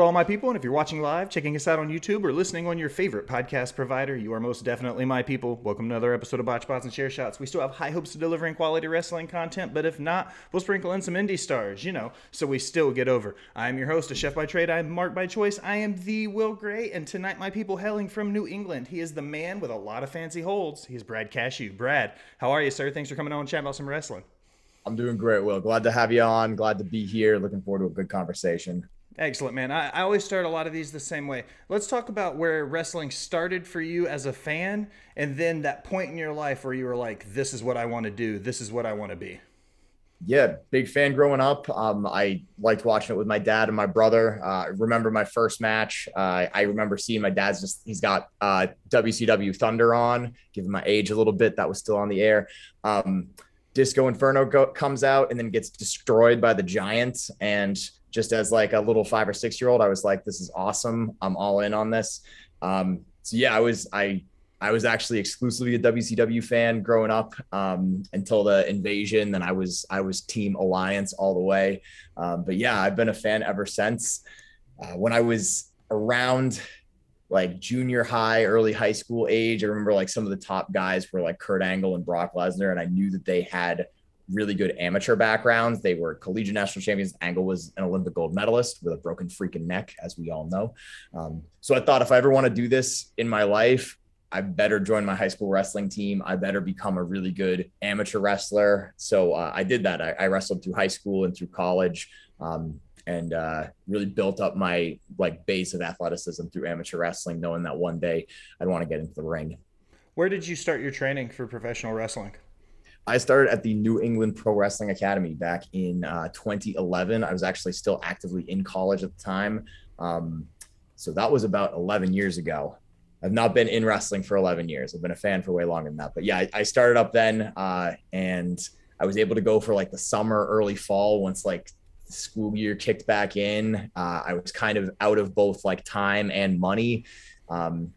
All my people, and if you're watching live, checking us out on YouTube, or listening on your favorite podcast provider, you are most definitely my people. Welcome to another episode of Botched Spots and Chair Shots. We still have high hopes of delivering quality wrestling content, but if not, we'll sprinkle in some indie stars, you know, so we still get over. I am your host, a chef by trade, I am Mark by choice, I am the Will Gray, and tonight my people hailing from New England. He is the man with a lot of fancy holds. He's Brad Cashew. Brad, how are you, sir? Thanks for coming on and chat about some wrestling. I'm doing great, Will. Glad to have you on. Glad to be here. Looking forward to a good conversation. Excellent, man. I, I always start a lot of these the same way. Let's talk about where wrestling started for you as a fan, and then that point in your life where you were like, this is what I want to do, this is what I want to be. Yeah, big fan growing up. Um, I liked watching it with my dad and my brother. Uh, I remember my first match. Uh, I remember seeing my dad's just, he's got uh, WCW Thunder on, given my age a little bit, that was still on the air. Um, Disco Inferno go- comes out and then gets destroyed by the Giants. And just as like a little five or six year old, I was like, this is awesome. I'm all in on this. Um, so yeah, I was, I, I was actually exclusively a WCW fan growing up um, until the invasion. Then I was, I was team alliance all the way. Um, but yeah, I've been a fan ever since uh, when I was around like junior high, early high school age. I remember like some of the top guys were like Kurt Angle and Brock Lesnar. And I knew that they had really good amateur backgrounds. They were collegiate national champions. Angle was an Olympic gold medalist with a broken freaking neck, as we all know. Um, so I thought if I ever want to do this in my life, I better join my high school wrestling team. I better become a really good amateur wrestler. So uh, I did that. I, I, wrestled through high school and through college. Um, and uh, really built up my like base of athleticism through amateur wrestling, knowing that one day I'd want to get into the ring. Where did you start your training for professional wrestling? I started at the New England Pro Wrestling Academy back in uh, 2011. I was actually still actively in college at the time. Um, so that was about 11 years ago. I've not been in wrestling for 11 years. I've been a fan for way longer than that. But yeah, I, I started up then uh, and I was able to go for like the summer, early fall once like school year kicked back in. Uh, I was kind of out of both like time and money. Um,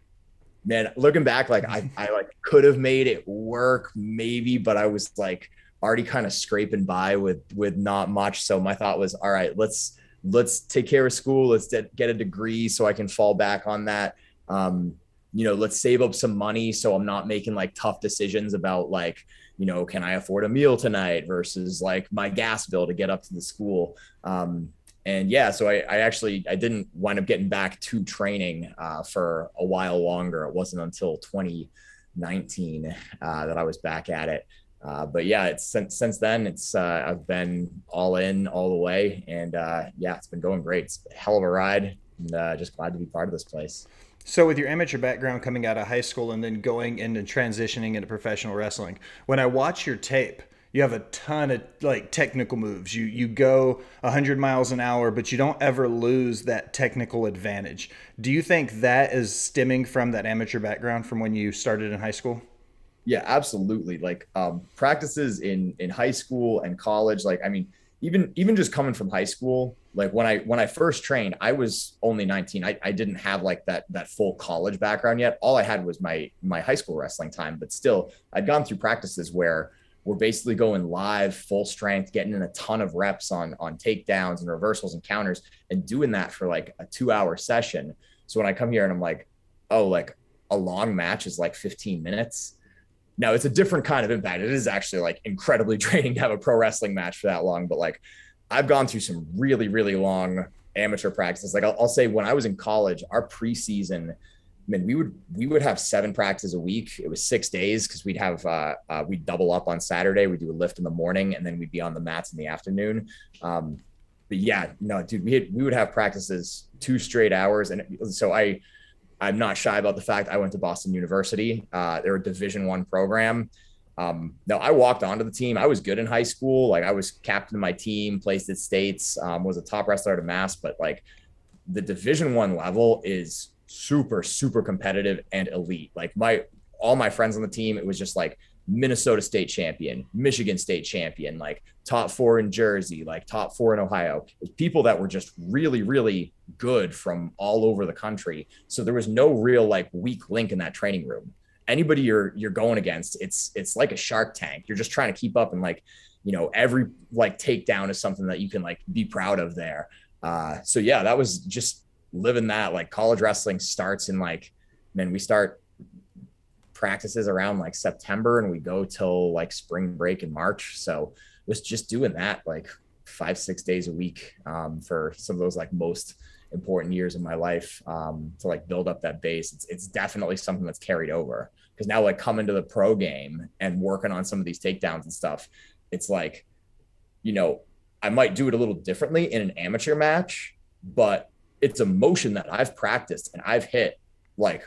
man, looking back, like I, I like could have made it work maybe, but I was like already kind of scraping by with with not much. So my thought was, all right, let's let's take care of school. Let's get a degree so I can fall back on that. Um, you know, let's save up some money so I'm not making like tough decisions about like, you know, can I afford a meal tonight versus like my gas bill to get up to the school. Um, and yeah, so I, I, actually I didn't wind up getting back to training uh, for a while longer. It wasn't until 2019 uh, that I was back at it. Uh, but yeah, it's since since then it's uh, I've been all in all the way, and uh, yeah, it's been going great. It's a hell of a ride, and uh, just glad to be part of this place. So, with your amateur background coming out of high school and then going into transitioning into professional wrestling, when I watch your tape, you have a ton of like technical moves. You you go 100 miles an hour, but you don't ever lose that technical advantage. Do you think that is stemming from that amateur background from when you started in high school? Yeah, absolutely. Like um, practices in in high school and college. Like I mean, even even just coming from high school, like when I when I first trained, I was only 19. I, I didn't have like that that full college background yet. All I had was my my high school wrestling time, but still, I'd gone through practices where we're basically going live full strength getting in a ton of reps on on takedowns and reversals and counters and doing that for like a two hour session. So when i come here and i'm like oh like a long match is like 15 minutes. Now it's a different kind of impact. It is actually like incredibly draining to have a pro wrestling match for that long but like i've gone through some really really long amateur practices. Like i'll, I'll say when i was in college our preseason mean, we would we would have seven practices a week. It was six days because we'd have uh, uh, we'd double up on Saturday. We'd do a lift in the morning, and then we'd be on the mats in the afternoon. Um, but yeah, no, dude, we had, we would have practices two straight hours, and so I I'm not shy about the fact I went to Boston University. Uh, they're a Division One program. Um, no, I walked onto the team. I was good in high school. Like I was captain of my team, placed at states, um, was a top wrestler at a mass, but like the Division One level is super super competitive and elite. Like my all my friends on the team, it was just like Minnesota state champion, Michigan state champion, like top four in Jersey, like top four in Ohio. people that were just really, really good from all over the country. So there was no real like weak link in that training room. Anybody you're you're going against, it's it's like a shark tank. You're just trying to keep up and like, you know, every like takedown is something that you can like be proud of there. Uh, so yeah, that was just living that. Like college wrestling starts in like, man, we start practices around like September and we go till like spring break in March. So was just doing that like five, six days a week um, for some of those like most important years of my life um, to like build up that base. It's, it's definitely something that's carried over because now like coming to the pro game and working on some of these takedowns and stuff, it's like, you know, I might do it a little differently in an amateur match, but it's a motion that I've practiced and I've hit like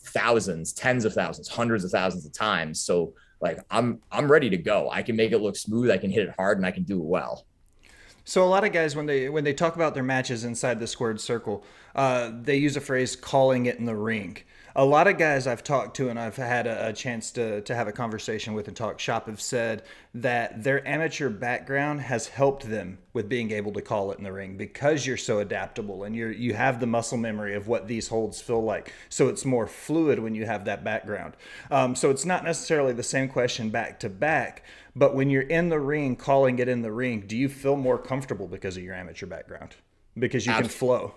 thousands, tens of thousands, hundreds of thousands of times. So like I'm I'm ready to go. I can make it look smooth, I can hit it hard and I can do it well. So a lot of guys when they when they talk about their matches inside the squared circle, uh, they use a phrase calling it in the ring a lot of guys I've talked to and I've had a, a, chance to, to have a conversation with and talk shop have said that their amateur background has helped them with being able to call it in the ring because you're so adaptable and you're you have the muscle memory of what these holds feel like. So it's more fluid when you have that background. Um, so it's not necessarily the same question back to back, but when you're in the ring calling it in the ring, do you feel more comfortable because of your amateur background? Because you Absolutely. can flow.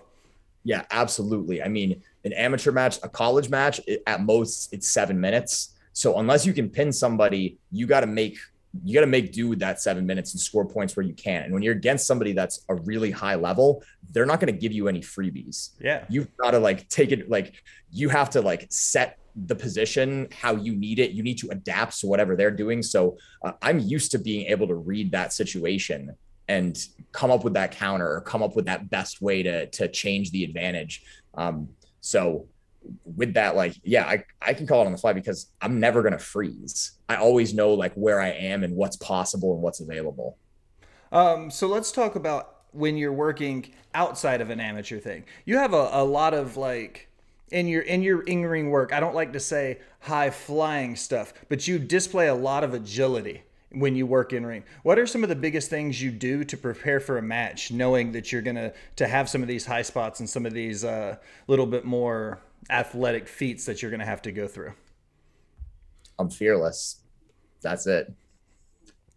Yeah, absolutely. I mean, an amateur match, a college match, it, at most it's seven minutes. So unless you can pin somebody, you got to make you got to make do with that seven minutes and score points where you can. And when you're against somebody that's a really high level, they're not going to give you any freebies. Yeah, you've got to like take it like you have to like set the position how you need it. You need to adapt to whatever they're doing. So uh, I'm used to being able to read that situation and come up with that counter or come up with that best way to to change the advantage. Um, so with that, like, yeah, I, I can call it on the fly because I'm never gonna freeze. I always know like where I am and what's possible and what's available. Um, so let's talk about when you're working outside of an amateur thing. You have a, a lot of like in your in your in-ring work, I don't like to say high flying stuff, but you display a lot of agility when you work in ring. What are some of the biggest things you do to prepare for a match, knowing that you're gonna to have some of these high spots and some of these uh, little bit more athletic feats that you're gonna have to go through? I'm fearless. That's it.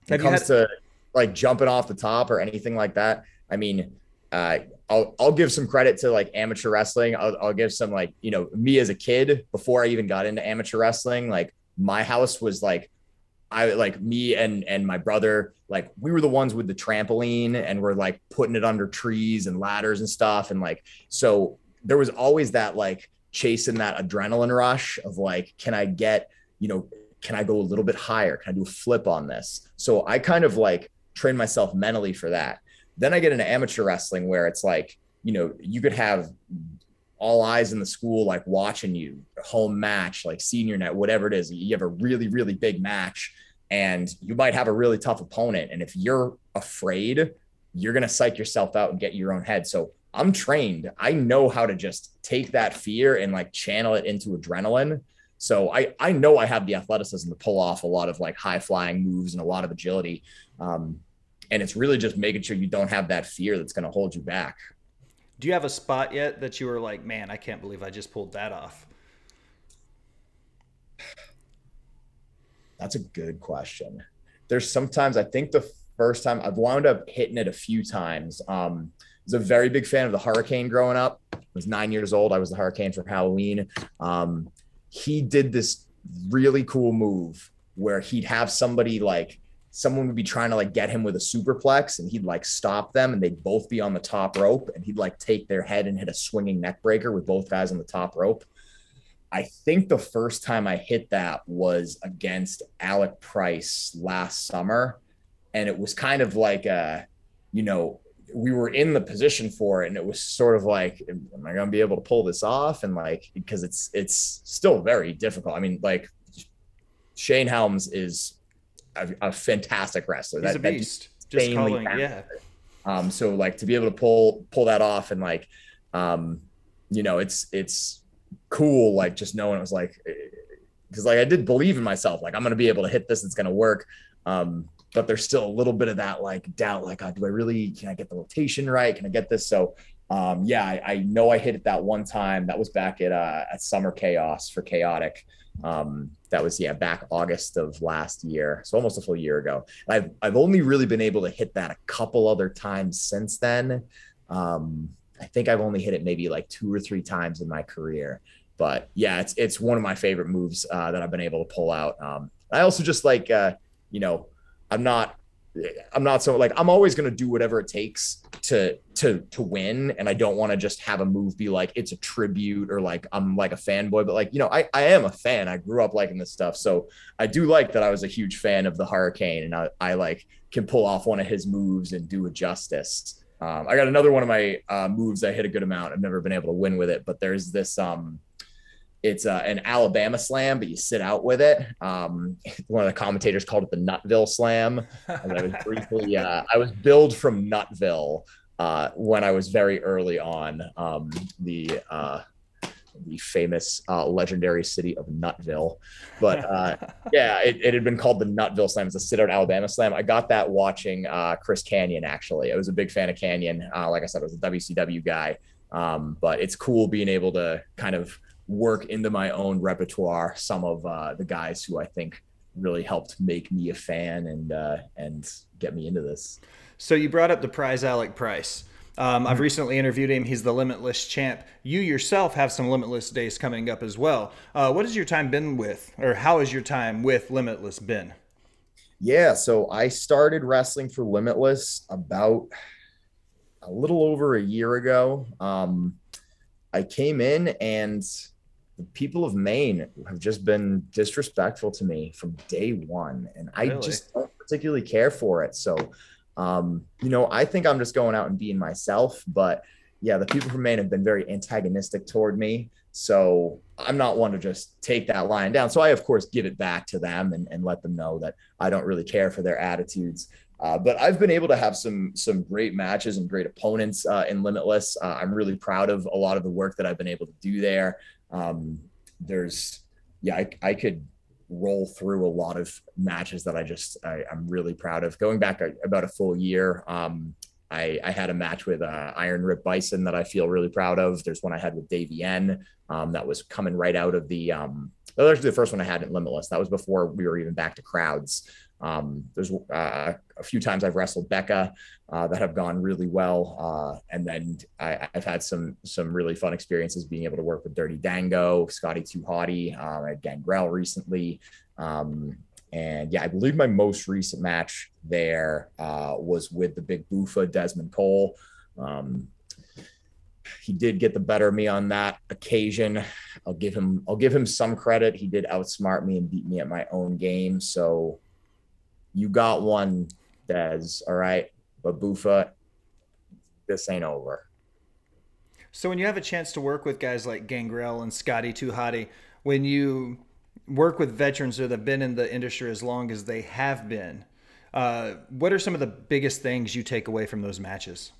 When it comes had- to like jumping off the top or anything like that, I mean, uh, I'll I'll give some credit to like amateur wrestling. I'll, I'll give some like you know me as a kid before I even got into amateur wrestling. Like my house was like I like me and and my brother, like we were the ones with the trampoline and we're like putting it under trees and ladders and stuff. And like, so there was always that like chasing that adrenaline rush of like, can I get, you know, can I go a little bit higher? Can I do a flip on this? So I kind of like train myself mentally for that. Then I get into amateur wrestling where it's like, you know, you could have all eyes in the school like watching you home match like senior net whatever it is you have a really really big match and you might have a really tough opponent and if you're afraid you're going to psych yourself out and get your own head. So i'm trained. I know how to just take that fear and like channel it into adrenaline. So i i know i have the athleticism to pull off a lot of like high flying moves and a lot of agility um, and it's really just making sure you don't have that fear that's going to hold you back do you have a spot yet that you were like, man, I can't believe I just pulled that off? That's a good question. There's sometimes I think the first time I've wound up hitting it a few times. Um, was a very big fan of the Hurricane growing up. I was nine years old. I was the Hurricane for Halloween. Um, he did this really cool move where he'd have somebody like someone would be trying to like get him with a superplex and he'd like stop them and they'd both be on the top rope and he'd like take their head and hit a swinging neck breaker with both guys on the top rope. I think the first time I hit that was against Alec Price last summer. And it was kind of like a, you know, we were in the position for it and it was sort of like am i going to be able to pull this off and like because it's it's still very difficult i mean like shane helms is a, a fantastic wrestler. He's that, a beast. Just calling, yeah. Um, so like to be able to pull pull that off and like, um, you know, it's it's cool. Like just knowing it was like, because like I did believe in myself. Like I'm gonna be able to hit this. It's gonna work. Um, but there's still a little bit of that like doubt. Like, oh, do I really? Can I get the rotation right? Can I get this? So um, yeah, I, I, know I hit it that one time. That was back at uh, at Summer Chaos for Chaotic. Um, that was yeah back August of last year, so almost a full year ago. I've I've only really been able to hit that a couple other times since then. Um, I think I've only hit it maybe like two or three times in my career. But yeah, it's it's one of my favorite moves uh, that I've been able to pull out. Um, I also just like uh, you know, I'm not I'm not so like I'm always going to do whatever it takes to to to win and I don't want to just have a move be like it's a tribute or like I'm like a fanboy but like you know I I am a fan. I grew up liking this stuff. So I do like that I was a huge fan of the hurricane and I, I like can pull off one of his moves and do it justice. Um, I got another one of my uh, moves I hit a good amount. I've never been able to win with it but there's this um it's uh, an Alabama slam, but you sit out with it. Um, one of the commentators called it the Nutville slam. And I was briefly, uh, I was billed from Nutville uh, when I was very early on. Um, the uh, the famous uh, legendary city of Nutville. But uh, yeah, it, it, had been called the Nutville Slam. It's a sit out Alabama Slam. I got that watching uh, Chris Kanyon, actually. I was a big fan of Kanyon. Uh, like I said, I was a WCW guy. Um, but it's cool being able to kind of work into my own repertoire some of uh, the guys who I think really helped make me a fan and uh, and get me into this. So you brought up the prize Alec Price. Um, I've mm-hmm. recently interviewed him. He's the Limitless champ. You yourself have some Limitless days coming up as well. Uh, what has your time been with, or how has your time with Limitless been? Yeah, so I started wrestling for Limitless about a little over a year ago. Um, I came in and the people of Maine have just been disrespectful to me from day one, and I just don't particularly care for it. So, um, you know, I think I'm just going out and being myself. But yeah, the people from Maine have been very antagonistic toward me. So I'm not one to just take that line down. So I, of course, give it back to them and, and let them know that I don't really care for their attitudes. Uh, but I've been able to have some some great matches and great opponents uh, in Limitless. Uh, I'm really proud of a lot of the work that I've been able to do there um, there's yeah I, I could roll through a lot of matches that I just I, am really proud of. Going back a, about a full year, um, I, I had a match with uh, Iron Rip Bison that I feel really proud of. There's one I had with Davienne um, that was coming right out of the. Um, that was actually the first one I had at Limitless. That was before we were even back to crowds. Um, there's uh, a few times I've wrestled Becca uh, that have gone really well, uh, and then I, have had some some really fun experiences being able to work with Dirty Dango, Scotty 2 Hotty, um, at Gangrel recently, um, and yeah, I believe my most recent match there uh, was with the Big Boofa Desmond Cole. Um, he did get the better of me on that occasion. I'll give him I'll give him some credit. He did outsmart me and beat me at my own game. So you got one, Des. All right. But Boofa, this ain't over. So when you have a chance to work with guys like Gangrel and Scotty Hotty, when you work with veterans that have been in the industry as long as they have been, uh, what are some of the biggest things you take away from those matches?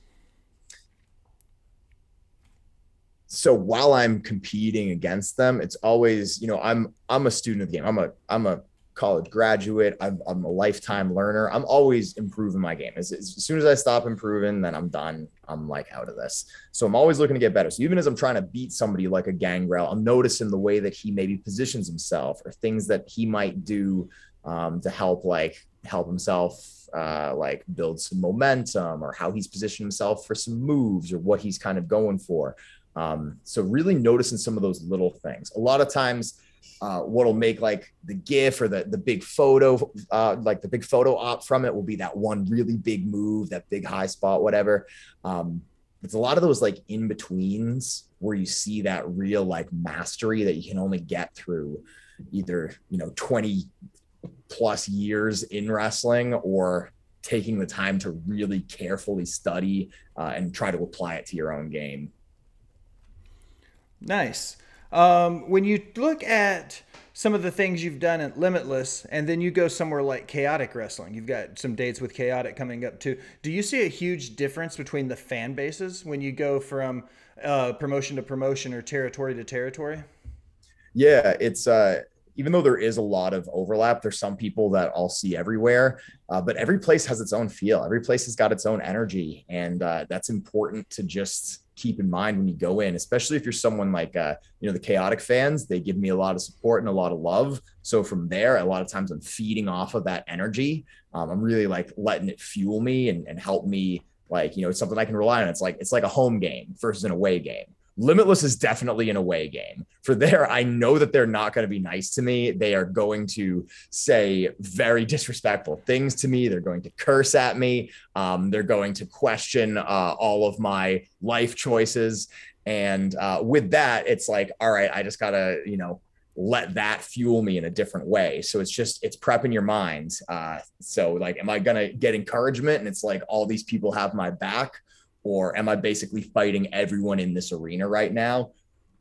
so while I'm competing against them, it's always, you know, I'm I'm a student of the game. I'm a I'm a college graduate. I'm, I'm a lifetime learner. I'm always improving my game. As, as, soon as I stop improving, then I'm done. I'm like out of this. So I'm always looking to get better. So even as I'm trying to beat somebody like a gangrel, I'm noticing the way that he maybe positions himself or things that he might do um, to help like help himself uh, like build some momentum or how he's positioned himself for some moves or what he's kind of going for. Um, so really noticing some of those little things. A lot of times uh, what'll make like the GIF or the the big photo, uh, like the big photo op from it will be that one really big move, that big high spot, whatever. Um, it's a lot of those like in betweens where you see that real like mastery that you can only get through either you know 20 plus years in wrestling or taking the time to really carefully study uh, and try to apply it to your own game. Nice. Um, when you look at some of the things you've done at Limitless, and then you go somewhere like Chaotic Wrestling, you've got some dates with Chaotic coming up too. Do you see a huge difference between the fan bases when you go from uh, promotion to promotion or territory to territory? Yeah, it's uh, even though there is a lot of overlap, there's some people that I'll see everywhere, uh, but every place has its own feel. Every place has got its own energy, and uh, that's important to just keep in mind when you go in, especially if you're someone like, uh, you know, the chaotic fans, they give me a lot of support and a lot of love. So from there, a lot of times I'm feeding off of that energy. Um, I'm really like letting it fuel me and, and help me Like, you know, it's something I can rely on. It's like it's like a home game versus an away game. Limitless is definitely an away game. For there, I know that they're not going to be nice to me. They are going to say very disrespectful things to me. They're going to curse at me. Um, they're going to question uh, all of my life choices. And uh, with that, it's like, all right, I just got to, you know, let that fuel me in a different way. So it's just it's prepping your mind. Uh, so like, am I gonna get encouragement? And it's like all these people have my back, or am I basically fighting everyone in this arena right now?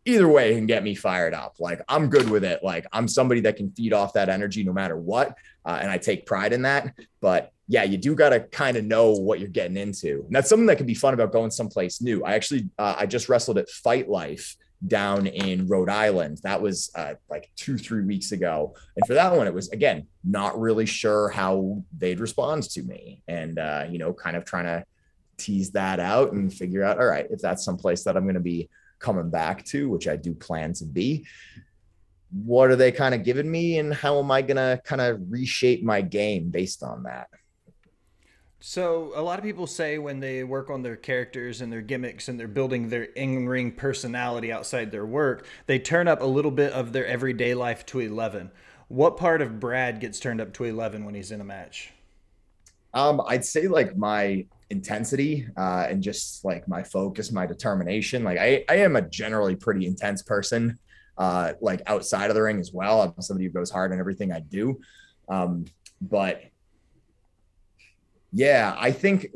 Either way can get me fired up. Like I'm good with it. Like I'm somebody that can feed off that energy no matter what, uh, and I take pride in that. But yeah, you do got to kind of know what you're getting into. And that's something that can be fun about going someplace new. I actually uh, I just wrestled at Fight Life down in Rhode Island. That was uh, like two, three weeks ago. And for that one, it was again, not really sure how they'd respond to me and, uh, you know, kind of trying to tease that out and figure out, all right, if that's someplace that I'm going to be coming back to, which I do plan to be, what are they kind of giving me and how am I going to kind of reshape my game based on that? So a lot of people say when they work on their characters and their gimmicks and they're building their in-ring personality outside their work, they turn up a little bit of their everyday life to 11. What part of Brad gets turned up to 11 when he's in a match? Um, I'd say like my intensity uh, and just like my focus, my determination. Like I, I am a generally pretty intense person, uh, like outside of the ring as well. I'm somebody who goes hard on everything I do. Um, but yeah, I think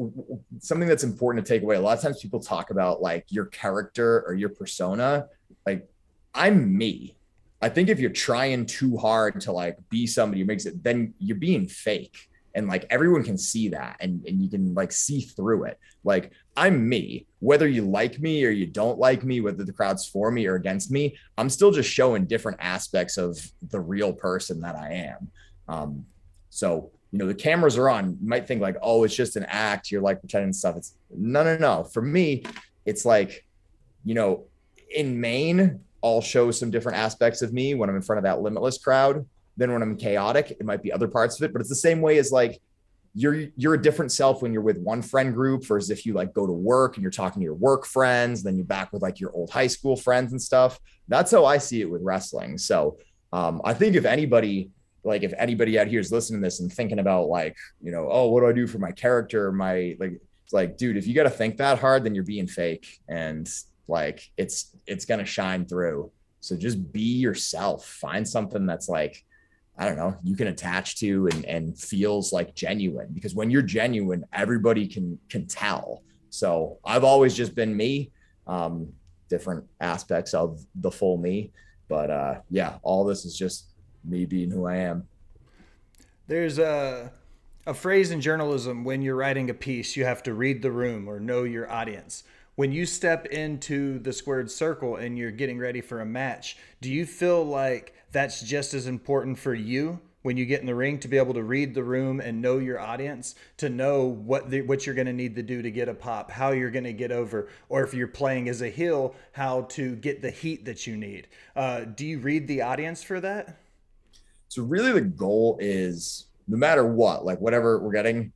something that's important to take away. A lot of times people talk about like your character or your persona. Like, I'm me. I think if you're trying too hard to like be somebody who makes it, then you're being fake. And like everyone can see that and, and you can like see through it. Like, I'm me. Whether you like me or you don't like me, whether the crowd's for me or against me, I'm still just showing different aspects of the real person that I am. Um, so you know the cameras are on you might think like oh it's just an act you're like pretending stuff it's no no no for me it's like you know in maine i'll show some different aspects of me when i'm in front of that limitless crowd then when i'm chaotic it might be other parts of it but it's the same way as like you're you're a different self when you're with one friend group versus if you like go to work and you're talking to your work friends then you're back with like your old high school friends and stuff. That's how i see it with wrestling. So um, i think if anybody like if anybody out here is listening to this and thinking about like you know oh what do i do for my character my like it's like dude if you got to think that hard then you're being fake. And like it's it's gonna shine through. So just be yourself. Find something that's like i don't know you can attach to and and feels like genuine because when you're genuine everybody can can tell so i've always just been me um different aspects of the full me but uh yeah all this is just me being who I am. There's a a phrase in journalism when you're writing a piece, you have to read the room or know your audience. When you step into the squared circle and you're getting ready for a match, do you feel like that's just as important for you when you get in the ring to be able to read the room and know your audience, to know what the, what you're going to need to do to get a pop, how you're going to get over, or if you're playing as a heel, how to get the heat that you need. Uh, do you read the audience for that? So really the goal is no matter what, like whatever we're getting,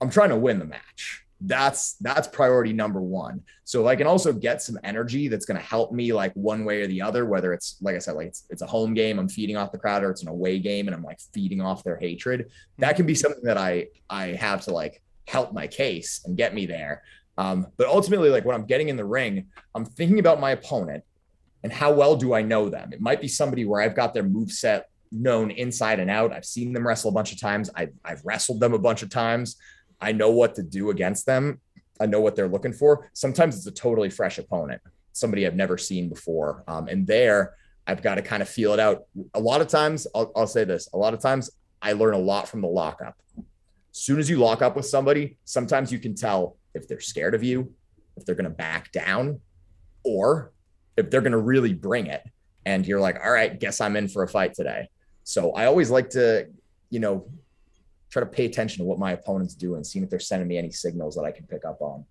I'm trying to win the match. That's that's priority number one. So if I can also get some energy that's going to help me like one way or the other, whether it's like I said, like it's, it's a home game, I'm feeding off the crowd, or it's an away game and I'm like feeding off their hatred. That can be something that I I have to like help my case and get me there. Um, but ultimately, like when I'm getting in the ring, I'm thinking about my opponent and how well do I know them? It might be somebody where I've got their move set known inside and out. I've seen them wrestle a bunch of times. I've, I've wrestled them a bunch of times. I know what to do against them. I know what they're looking for. Sometimes it's a totally fresh opponent, somebody I've never seen before. Um, and there, I've got to kind of feel it out. A lot of times, I'll, I'll say this a lot of times, I learn a lot from the lockup. As soon as you lock up with somebody, sometimes you can tell if they're scared of you, if they're going to back down, or if they're going to really bring it. And you're like, all right, guess I'm in for a fight today. So I always like to, you know, try to pay attention to what my opponent's doing, seeing if they're sending me any signals that I can pick up on.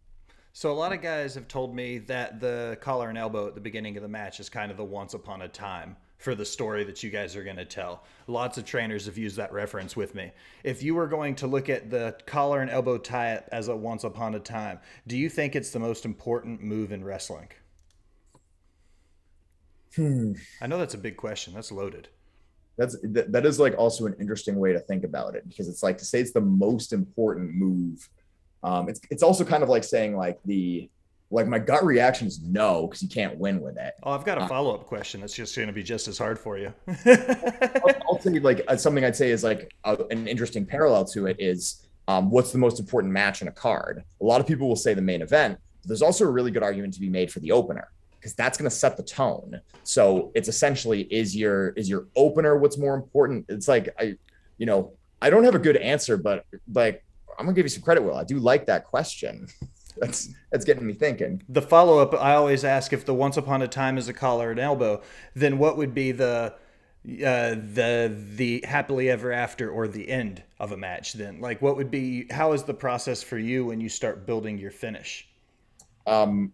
So a lot of guys have told me that the collar and elbow at the beginning of the match is kind of the once upon a time for the story that you guys are going to tell. Lots of trainers have used that reference with me. If you were going to look at the collar and elbow tie up as a once upon a time, do you think it's the most important move in wrestling? Hmm. I know that's a big question. That's loaded. That's that is like also an interesting way to think about it because it's like to say it's the most important move. Um, it's it's also kind of like saying like the like my gut reaction is no because you can't win with it. Oh, I've got a uh, follow up question that's just going to be just as hard for you. I'll, you like uh, something I'd say is like a, an interesting parallel to it is um, what's the most important match in a card. A lot of people will say the main event. But there's also a really good argument to be made for the opener because that's going to set the tone. So it's essentially is your is your opener what's more important? It's like I, you know, I don't have a good answer, but like I'm gonna give you some credit, Will. I do like that question. That's that's getting me thinking. The follow up, I always ask if the once upon a time is a collar and elbow, then what would be the uh, the the happily ever after or the end of a match? Then, like, what would be? How is the process for you when you start building your finish? Um,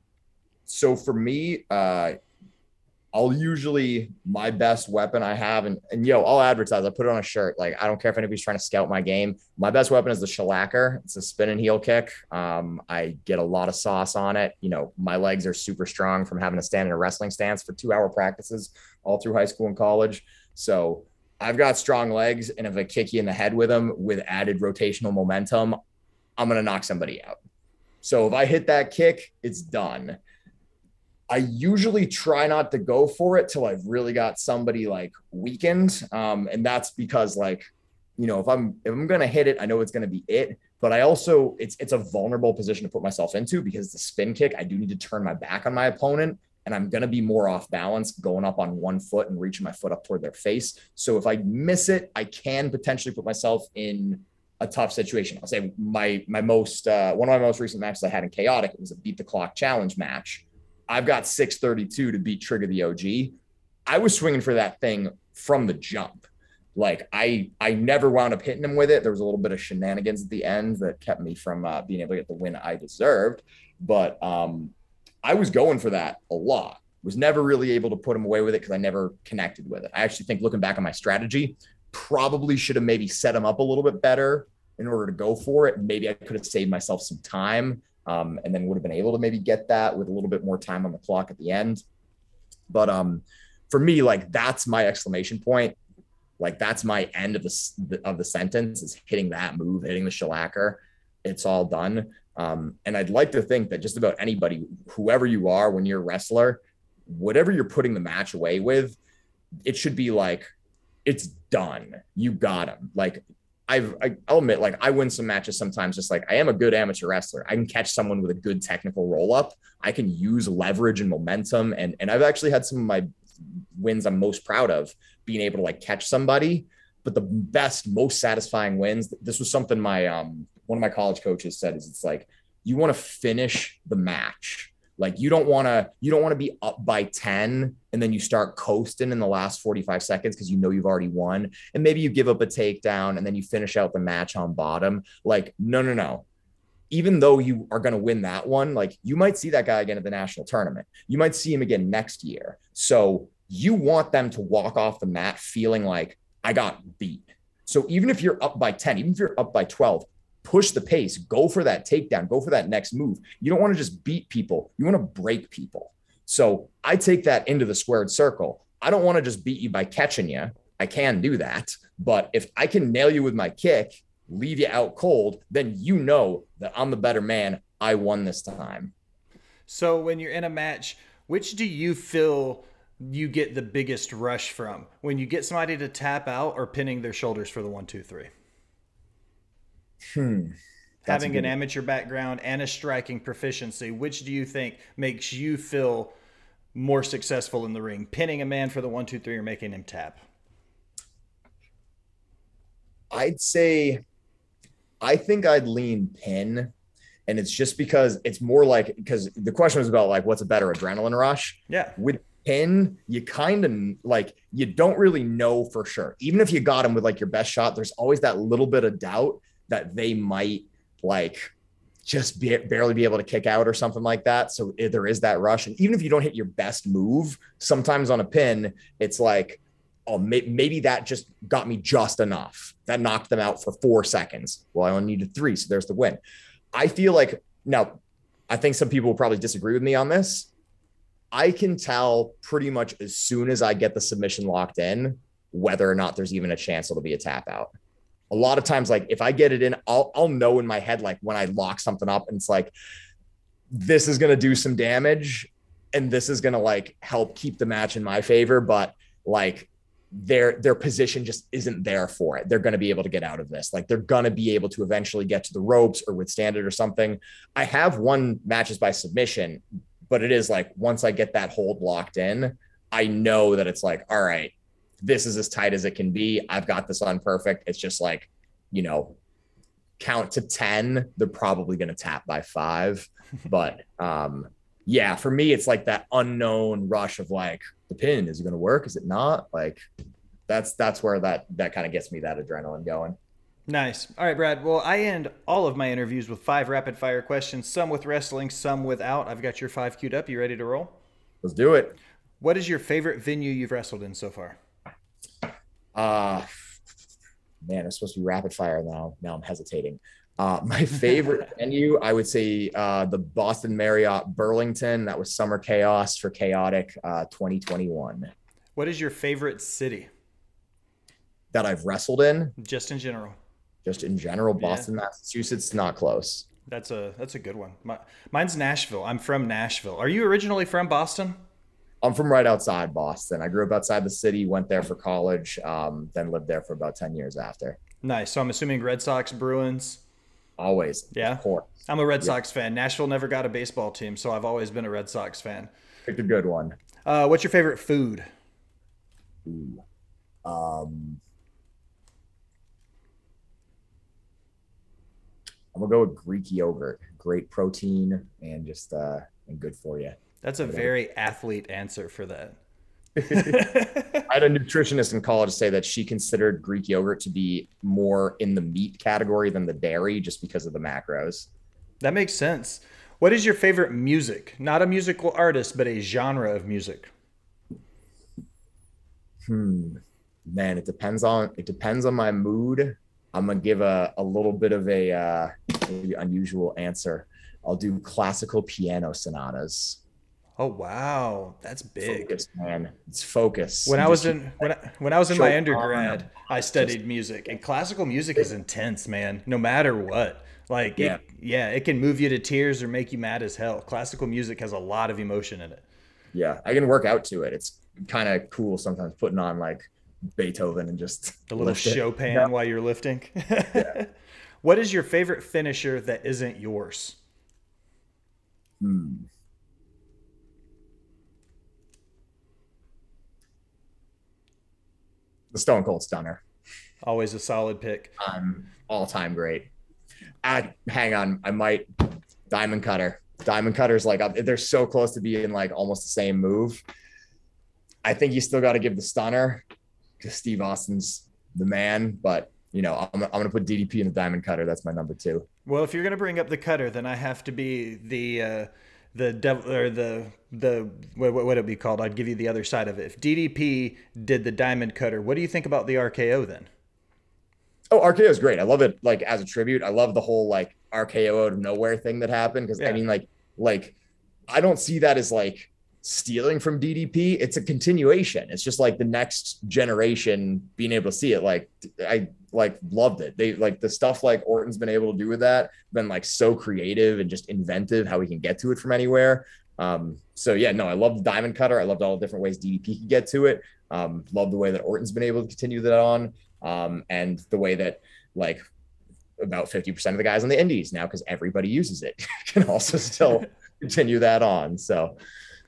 so for me, uh, I'll usually my best weapon I have, and and yo, I'll advertise. I put it on a shirt. Like I don't care if anybody's trying to scout my game. My best weapon is the shellacker. It's a spin and heel kick. Um, I get a lot of sauce on it. You know, my legs are super strong from having to stand in a wrestling stance for two hour practices all through high school and college. So I've got strong legs, and if I kick you in the head with them with added rotational momentum, I'm gonna knock somebody out. So if I hit that kick, it's done. I usually try not to go for it till I've really got somebody like weakened. Um, and that's because like, you know, if I'm if I'm gonna hit it, I know it's gonna be it. But I also it's it's a vulnerable position to put myself into because the spin kick, I do need to turn my back on my opponent and I'm gonna be more off balance going up on one foot and reaching my foot up toward their face. So if I miss it, I can potentially put myself in a tough situation. I'll say my my most uh, one of my most recent matches I had in chaotic, it was a beat the clock challenge match I've got 632 to beat Trigger the OG. I was swinging for that thing from the jump. Like I, I never wound up hitting him with it. There was a little bit of shenanigans at the end that kept me from uh, being able to get the win I deserved. But um, I was going for that a lot. Was never really able to put him away with it because I never connected with it. I actually think looking back on my strategy, probably should have maybe set him up a little bit better in order to go for it. Maybe I could have saved myself some time um, and then would have been able to maybe get that with a little bit more time on the clock at the end. But um, for me, like that's my exclamation point. Like that's my end of the of the sentence is hitting that move, hitting the shellacker. It's all done. Um, and I'd like to think that just about anybody, whoever you are, when you're a wrestler, whatever you're putting the match away with, it should be like it's done. You got him. Like I've I, will admit like I win some matches sometimes just like I am a good amateur wrestler. I can catch someone with a good technical roll up. I can use leverage and momentum and and I've actually had some of my wins I'm most proud of being able to like catch somebody. But the best, most satisfying wins. This was something my um one of my college coaches said is it's like you want to finish the match like you don't want to you don't want to be up by 10 and then you start coasting in the last 45 seconds because you know you've already won and maybe you give up a takedown and then you finish out the match on bottom. Like no no no. Even though you are going to win that one, like you might see that guy again at the national tournament. You might see him again next year. So you want them to walk off the mat feeling like I got beat. So even if you're up by 10, even if you're up by 12, push the pace, go for that takedown, go for that next move. You don't want to just beat people, you want to break people. So I take that into the squared circle. I don't want to just beat you by catching you. I can do that. But if I can nail you with my kick, leave you out cold, then you know that I'm the better man. I won this time. So when you're in a match, which do you feel you get the biggest rush from? When you get somebody to tap out or pinning their shoulders for the one, two, three? Hmm. Having an amateur background and a striking proficiency, which do you think makes you feel more successful in the ring? Pinning a man for the one, two, three, or making him tap? I'd say, I think I'd lean pin. And it's just because it's more like, because the question was about like, what's a better adrenaline rush? Yeah. With pin, you kind of like, you don't really know for sure. Even if you got him with like your best shot, there's always that little bit of doubt that they might like just be, barely be able to kick out or something like that. So eh, there is that rush. And even if you don't hit your best move, sometimes on a pin, it's like, oh, may, maybe that just got me just enough. That knocked them out for four seconds. Well, I only needed three. So there's the win. I feel like now, I think some people will probably disagree with me on this. I can tell pretty much as soon as I get the submission locked in whether or not there's even a chance it'll be a tap out a lot of times like if i get it in i'll i'll know in my head like when i lock something up and it's like this is going to do some damage and this is going to like help keep the match in my favor but like their their position just isn't there for it. They're going to be able to get out of this. Like they're going to be able to eventually get to the ropes or withstand it or something. I have won matches by submission but it is like once i get that hold locked in i know that it's like all right this is as tight as it can be. I've got this on perfect. It's just like, you know, count to 10, they're probably going to tap by five. but um, yeah, for me, it's like that unknown rush of like, the pin, is it going to work? Is it not? Like, that's that's where that that kind of gets me that adrenaline going. Nice. All right, Brad. Well, I end all of my interviews with five rapid fire questions, some with wrestling, some without. I've got your five queued up. You ready to roll? Let's do it. What is your favorite venue you've wrestled in so far? Uh man, it's supposed to be rapid fire now. Now I'm hesitating. Uh, my favorite venue, I would say uh, the Boston Marriott Burlington. That was Summer Chaos for Chaotic uh, 2021. What is your favorite city that I've wrestled in? Just in general. Just in general, Boston, yeah. Massachusetts, not close. That's a that's a good one. My, mine's Nashville. I'm from Nashville. Are you originally from Boston? I'm from right outside Boston. I grew up outside the city, went there for college, um, then lived there for about 10 years after. Nice. So I'm assuming Red Sox, Bruins. Always. Yeah. I'm a Red Sox fan. Nashville never got a baseball team, so I've always been a Red Sox fan. Picked a good one. Uh, what's your favorite food? Ooh. Um, I'm gonna go with Greek yogurt. Great protein and just uh, and good for you. That's a very athlete answer for that. I had a nutritionist in college say that she considered Greek yogurt to be more in the meat category than the dairy just because of the macros. That makes sense. What is your favorite music? Not a musical artist, but a genre of music. Hmm. Man, it depends on it depends on my mood. I'm gonna give a, a little bit of a uh, unusual answer. I'll do classical piano sonatas. Oh wow, that's big, focus, man. It's focus. When I was in when I, when I was in my undergrad, I studied music, and classical music is intense, man. No matter what, like yeah, it, yeah, it can move you to tears or make you mad as hell. Classical music has a lot of emotion in it. Yeah, I can work out to it. It's kind of cool sometimes putting on like Beethoven and just a little Chopin yeah. while you're lifting. yeah. What is your favorite finisher that isn't yours? Hmm. The Stone Cold Stunner. Always a solid pick. Um, all time great. I, hang on, I might Diamond Cutter. Diamond Cutter's like they're so close to being like almost the same move. I think you still got to give the Stunner because Steve Austin's the man, but you know I'm, I'm gonna put DDP in the Diamond Cutter. That's my number two. Well, if you're gonna bring up the cutter, then I have to be the. Uh the devil or the the what, what would it be called? I'd give you the other side of it. If DDP did the diamond cutter, what do you think about the RKO then? Oh, RKO is great. I love it. Like as a tribute, I love the whole like RKO out of nowhere thing that happened because yeah. I mean, like, like I don't see that as like stealing from DDP. It's a continuation. It's just like the next generation being able to see it. Like I like loved it. They like the stuff like Orton's been able to do with that, been like so creative and just inventive how we can get to it from anywhere. Um, so yeah, no, I love the diamond cutter. I loved all the different ways DDP could get to it. Um, love the way that Orton's been able to continue that on. Um, and the way that like about 50% of the guys on the indies now, because everybody uses it, can also still continue that on. So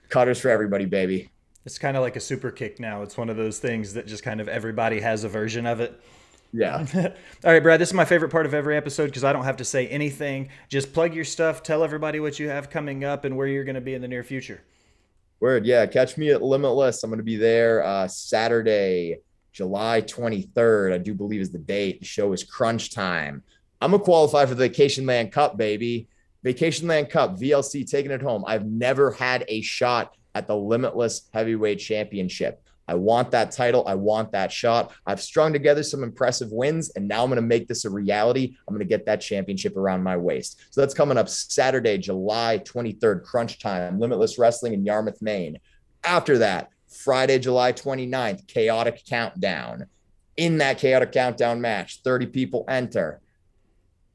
cutters for everybody, baby. It's kind of like a super kick now. It's one of those things that just kind of everybody has a version of it. Yeah. All right, Brad, this is my favorite part of every episode because I don't have to say anything. Just plug your stuff, tell everybody what you have coming up and where you're going to be in the near future. Word. Yeah. Catch me at Limitless. I'm going to be there uh, Saturday, July 23rd. I do believe is the date. The show is crunch time. I'm going to qualify for the Vacationland Cup, baby. Vacationland Cup, VLC taking it home. I've never had a shot at the Limitless Heavyweight Championship. I want that title. I want that shot. I've strung together some impressive wins, and now I'm going to make this a reality. I'm going to get that championship around my waist. So that's coming up Saturday, July 23rd, crunch time, Limitless Wrestling in Yarmouth, Maine. After that, Friday, July 29th, Chaotic Countdown. In that Chaotic Countdown match, 30 people enter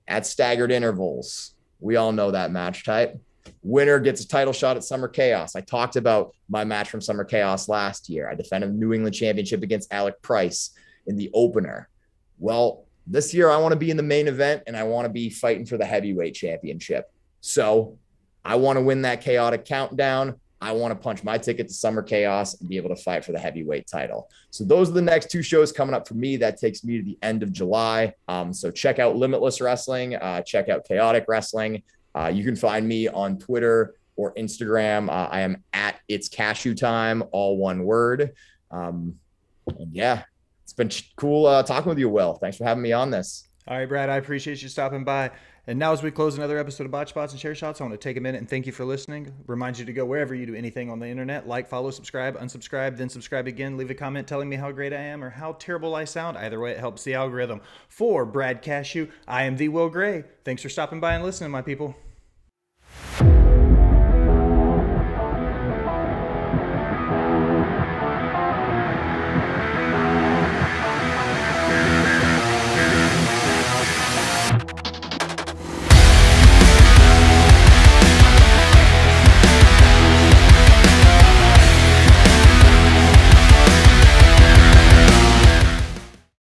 at staggered intervals. We all know that match type. Winner gets a title shot at Summer Chaos. I talked about my match from Summer Chaos last year. I defended the New England Championship against Alec Price in the opener. Well, this year I want to be in the main event and I want to be fighting for the heavyweight championship. So I want to win that chaotic countdown. I want to punch my ticket to Summer Chaos and be able to fight for the heavyweight title. So those are the next two shows coming up for me. That takes me to the end of July. Um, so check out Limitless Wrestling, uh, check out Chaotic Wrestling. Uh, you can find me on Twitter or Instagram. Uh, I am at It's Cashew Time, all one word. Um, yeah, it's been cool uh, talking with you, Will. Thanks for having me on this. All right, Brad, I appreciate you stopping by. And now, as we close another episode of Botched Spots and Chair Shots, I want to take a minute and thank you for listening. Remind you to go wherever you do anything on the internet like, follow, subscribe, unsubscribe, then subscribe again. Leave a comment telling me how great I am or how terrible I sound. Either way, it helps the algorithm. For Brad Cashew, I am the Will Gray. Thanks for stopping by and listening, my people.